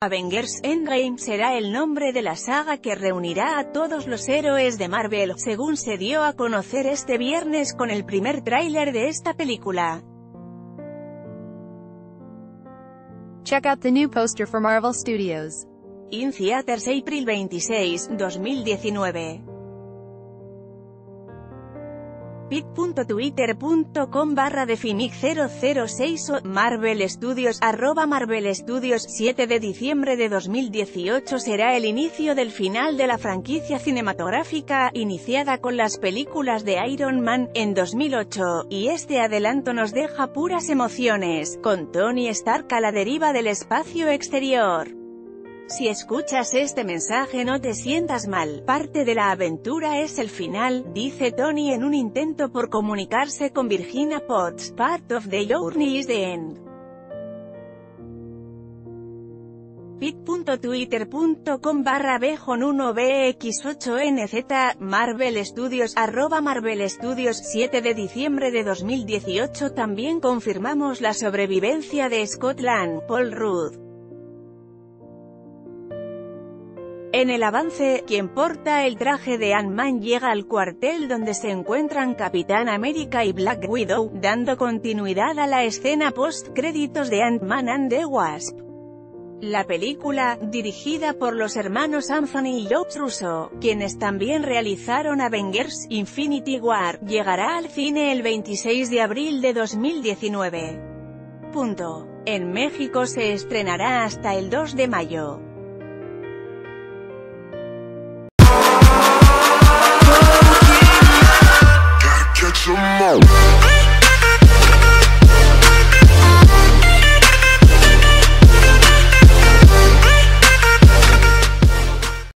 Avengers Endgame será el nombre de la saga que reunirá a todos los héroes de Marvel, según se dio a conocer este viernes con el primer tráiler de esta película. Check out the new poster for Marvel Studios. In Theaters April 26, 2019 pit.twitter.com barra definic 006 o Marvel Studios arroba Marvel Studios 7 de diciembre de 2018 será el inicio del final de la franquicia cinematográfica, iniciada con las películas de Iron Man, en 2008, y este adelanto nos deja puras emociones, con Tony Stark a la deriva del espacio exterior. Si escuchas este mensaje no te sientas mal, parte de la aventura es el final, dice Tony en un intento por comunicarse con Virginia Potts, part of the journey is the end. pit.twitter.com barra bejon 1bx8nz, Marvel Studios, arroba Marvel Studios, 7 de diciembre de 2018 También confirmamos la sobrevivencia de Scotland, Paul Rudd. En el avance, quien porta el traje de Ant-Man llega al cuartel donde se encuentran Capitán América y Black Widow, dando continuidad a la escena post-créditos de Ant-Man and the Wasp. La película, dirigida por los hermanos Anthony y Joe Russo, quienes también realizaron Avengers Infinity War, llegará al cine el 26 de abril de 2019. Punto. En México se estrenará hasta el 2 de mayo.